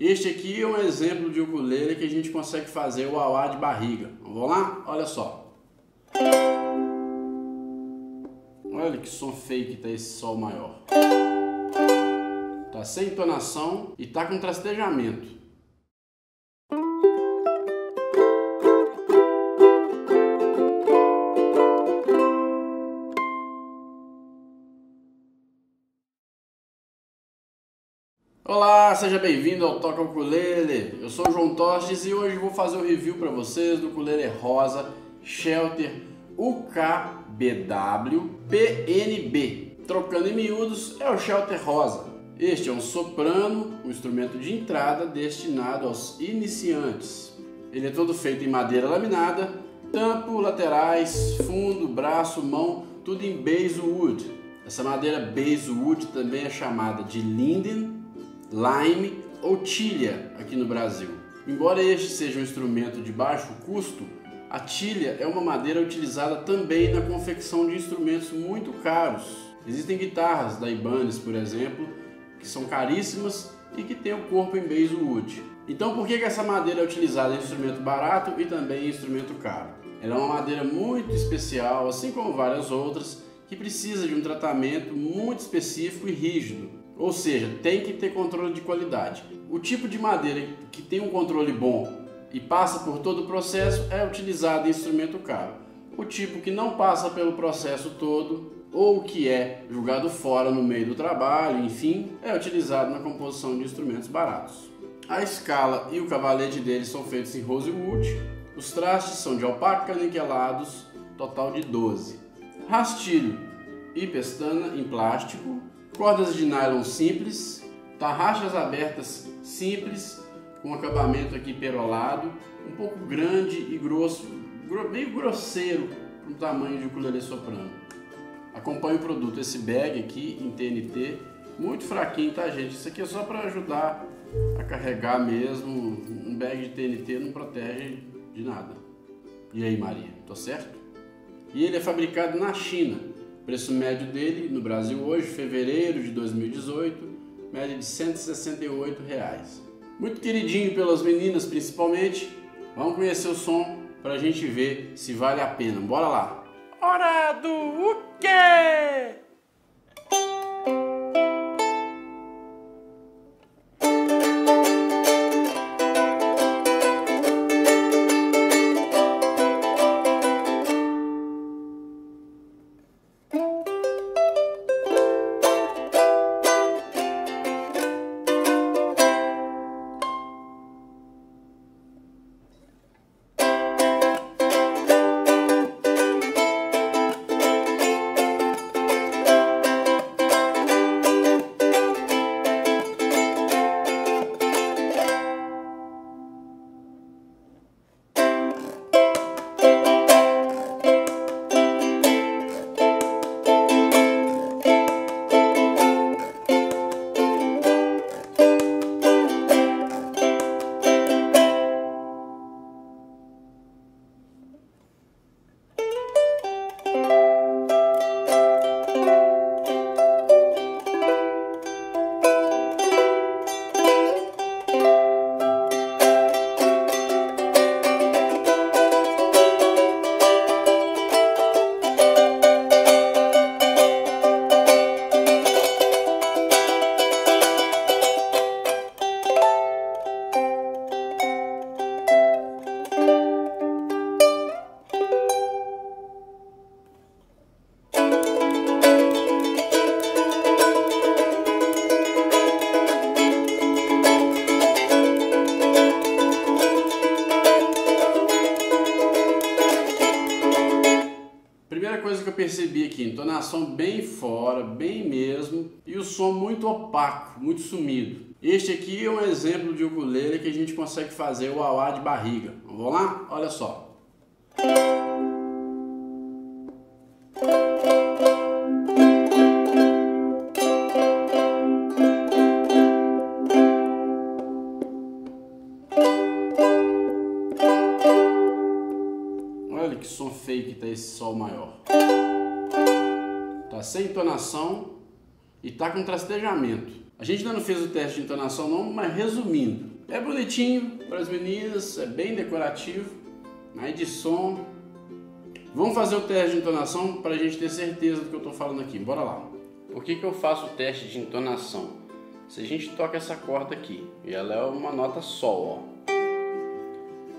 Este aqui é um exemplo de ukulele que a gente consegue fazer o auá de barriga. Vamos lá? Olha só. Olha que som feio que tá esse sol maior. Tá sem entonação e tá com trastejamento. Olá, seja bem-vindo ao Toca Ukulele. Eu sou o João Tostes e hoje vou fazer o um review para vocês do ukulele rosa Shelter UKBW PNB. Trocando em miúdos, é o Shelter rosa. Este é um soprano, um instrumento de entrada destinado aos iniciantes. Ele é todo feito em madeira laminada, tampo, laterais, fundo, braço, mão, tudo em basswood. Essa madeira basswood também é chamada de linden lime ou tilha aqui no Brasil. Embora este seja um instrumento de baixo custo, a tilha é uma madeira utilizada também na confecção de instrumentos muito caros. Existem guitarras da Ibanez, por exemplo, que são caríssimas e que têm o corpo em basswood. Então por que essa madeira é utilizada em instrumento barato e também em instrumento caro? Ela é uma madeira muito especial, assim como várias outras, que precisa de um tratamento muito específico e rígido ou seja, tem que ter controle de qualidade. O tipo de madeira que tem um controle bom e passa por todo o processo é utilizado em instrumento caro. O tipo que não passa pelo processo todo ou que é jogado fora no meio do trabalho, enfim, é utilizado na composição de instrumentos baratos. A escala e o cavalete deles são feitos em rosewood. Os trastes são de alpaca niquelados, total de 12. Rastilho e pestana em plástico, cordas de nylon simples, tarraxas abertas simples, com acabamento aqui perolado, um pouco grande e grosso, meio grosseiro para o tamanho de ukulele soprano. Acompanhe o produto, esse bag aqui em TNT, muito fraquinho, tá gente? Isso aqui é só para ajudar a carregar mesmo, um bag de TNT não protege de nada. E aí Maria, tô certo? E ele é fabricado na China, Preço médio dele no Brasil hoje, fevereiro de 2018, média de 168 reais. Muito queridinho pelas meninas principalmente. Vamos conhecer o som para a gente ver se vale a pena. Bora lá! Hora do o quê? Coisa que eu percebi aqui, entonação bem fora, bem mesmo, e o som muito opaco, muito sumido. Este aqui é um exemplo de ukulele que a gente consegue fazer o auá de barriga. Vamos lá? Olha só. Som que tá esse sol maior. Tá sem entonação e tá com trastejamento. A gente ainda não fez o teste de entonação não, mas resumindo, é bonitinho para as meninas, é bem decorativo, mas de som. Vamos fazer o teste de entonação para a gente ter certeza do que eu estou falando aqui. Bora lá. Por que, que eu faço o teste de entonação? Se a gente toca essa corda aqui, e ela é uma nota sol, ó.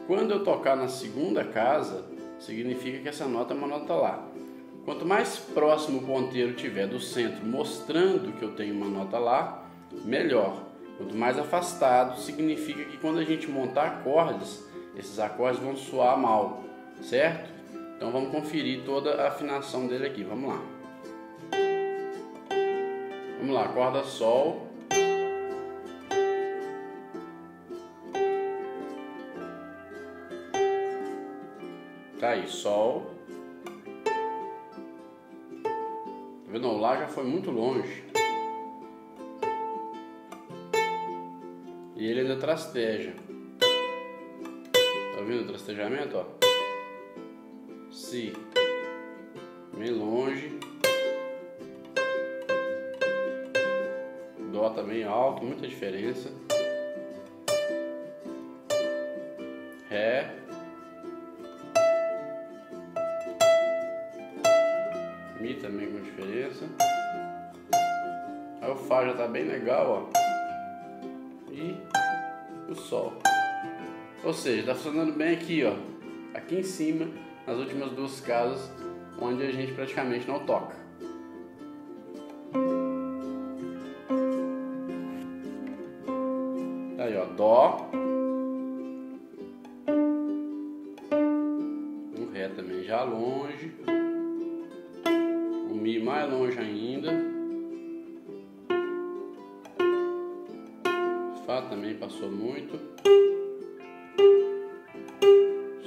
Quando eu tocar na segunda casa, significa que essa nota é uma nota lá. Quanto mais próximo o ponteiro tiver do centro, mostrando que eu tenho uma nota lá, melhor. Quanto mais afastado, significa que quando a gente montar acordes, esses acordes vão soar mal, certo? Então vamos conferir toda a afinação dele aqui. Vamos lá. Vamos lá, corda Sol. Tá aí, Sol. Tá vendo? O Lá já foi muito longe. E ele ainda trasteja. Tá vendo o trastejamento, ó? Si. Bem longe. Dó também alto, muita diferença. Ré. Diferença. Aí o Fá já tá bem legal, ó. E o Sol. Ou seja, tá funcionando bem aqui, ó. Aqui em cima, nas últimas duas casas, onde a gente praticamente não toca. Ainda. Fá também passou muito.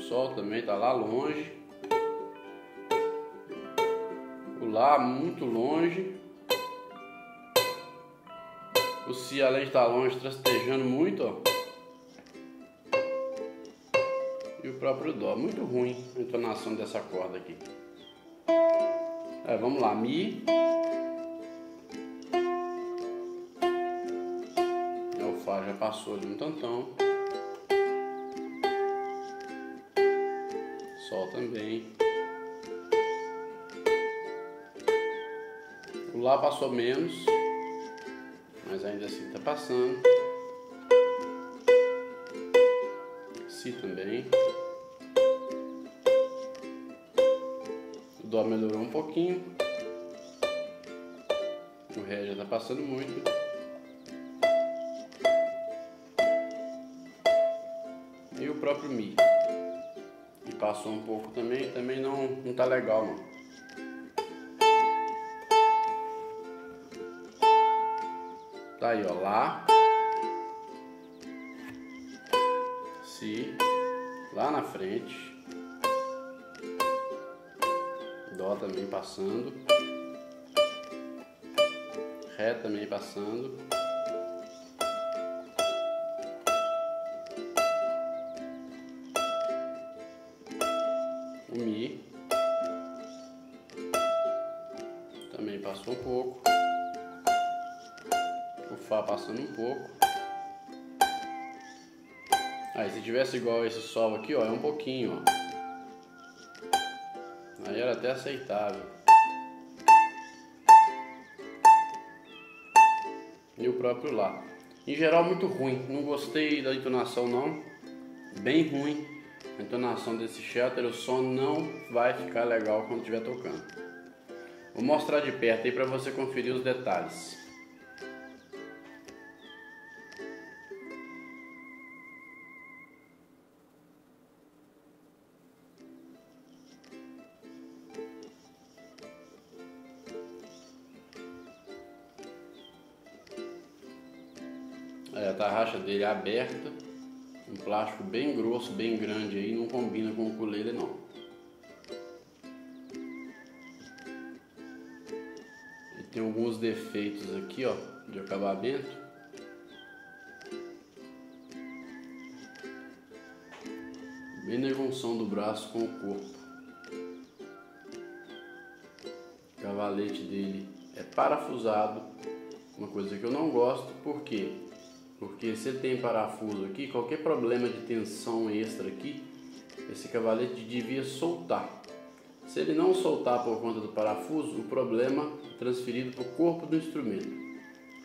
Sol também está lá longe. O Lá muito longe. O Si além de estar longe, trastejando muito, ó. E o próprio Dó. Muito ruim a entonação dessa corda aqui. É, vamos lá, Mi. É, o Fá já passou ali um tantão. Sol também. O Lá passou menos, mas ainda assim tá passando. Si também. Dó melhorou um pouquinho. O Ré já tá passando muito. E o próprio Mi. E passou um pouco também, também não, não tá legal não. Tá aí, ó, Lá. Si. Lá na frente. Dó também passando. Ré também passando. O Mi. Também passou um pouco. O Fá passando um pouco. Aí se tivesse igual esse Sol aqui, ó, é um pouquinho, ó. Aí era até aceitável. E o próprio Lá. Em geral, muito ruim. Não gostei da entonação, não. Bem ruim. A entonação desse shelter, o som não vai ficar legal quando estiver tocando. Vou mostrar de perto aí para você conferir os detalhes. É, a tarraxa dele é aberta, um plástico bem grosso, bem grande aí, não combina com o ukulele não. Ele tem alguns defeitos aqui, ó, de acabamento. Bem na junção do braço com o corpo. O cavalete dele é parafusado Uma coisa que eu não gosto, por quê? Porque se tem parafuso aqui, qualquer problema de tensão extra aqui, esse cavalete devia soltar. Se ele não soltar por conta do parafuso, o problema é transferido para o corpo do instrumento.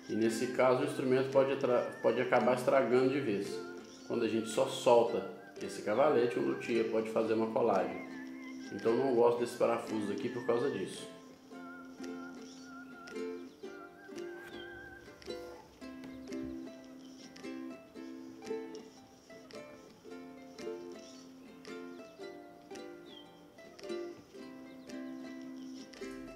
E nesse caso o instrumento pode, pode acabar estragando de vez. Quando a gente só solta esse cavalete, o luthier pode fazer uma colagem. Então não gosto desse parafuso aqui por causa disso.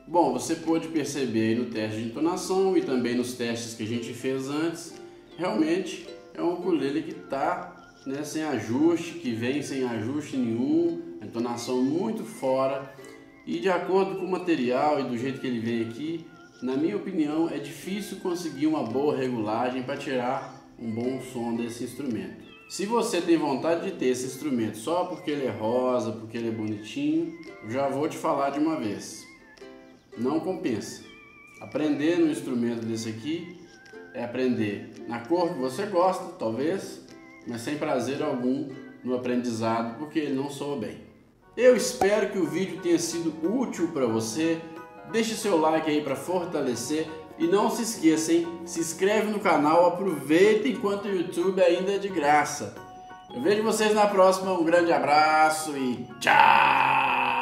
Bom, você pode perceber no teste de entonação e também nos testes que a gente fez antes, realmente é um ukulele que está né, sem ajuste, que vem sem ajuste nenhum, entonação muito fora e de acordo com o material e do jeito que ele vem aqui, na minha opinião é difícil conseguir uma boa regulagem para tirar um bom som desse instrumento. Se você tem vontade de ter esse instrumento só porque ele é rosa, porque ele é bonitinho, já vou te falar de uma vez não compensa. Aprender no instrumento desse aqui é aprender na cor que você gosta, talvez, mas sem prazer algum no aprendizado, porque ele não soa bem. Eu espero que o vídeo tenha sido útil para você. Deixe seu like aí para fortalecer e não se esqueça, hein? Se inscreve no canal, aproveita enquanto o YouTube ainda é de graça. Eu vejo vocês na próxima, um grande abraço e tchau!